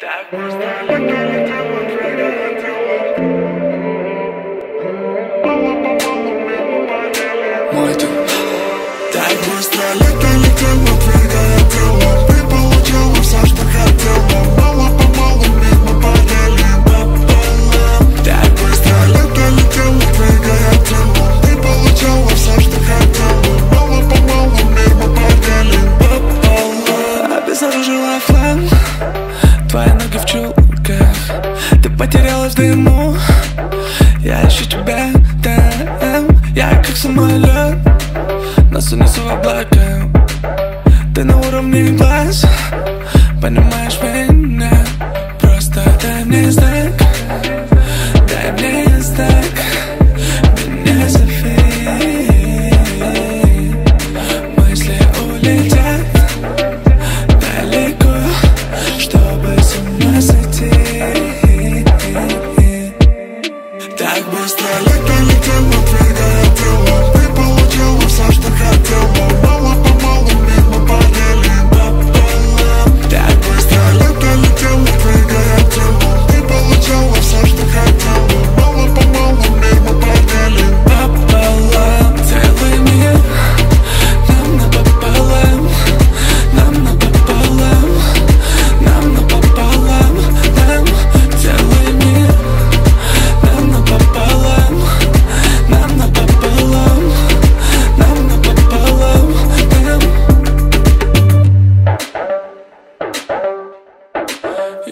That was the That was the потерялась в дыму. Я ищу тебя там Я как самолет. Нас унесу в облака. Ты на уровне глаз. Понимаешь меня nuestra, la que le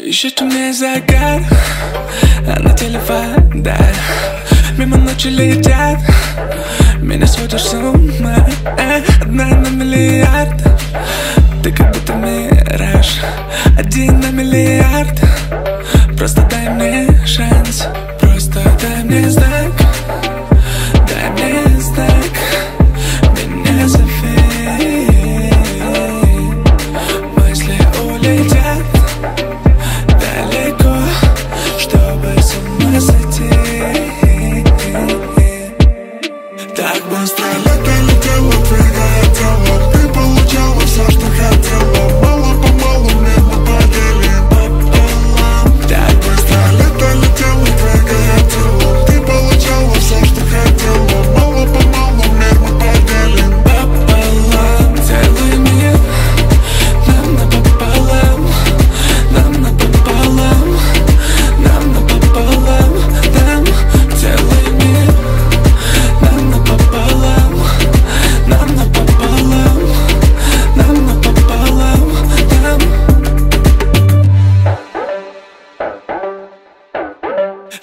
Еще темнее загар А на теле вода Мимо ночи летят. Меня сводишь с ума Одна на миллиард. Ты как будто мираж Один на миллиард. Просто дай мне шанс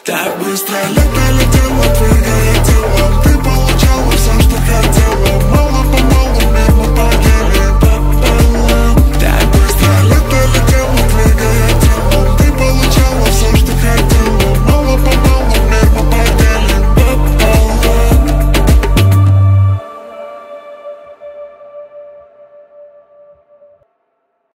Te gusta lo que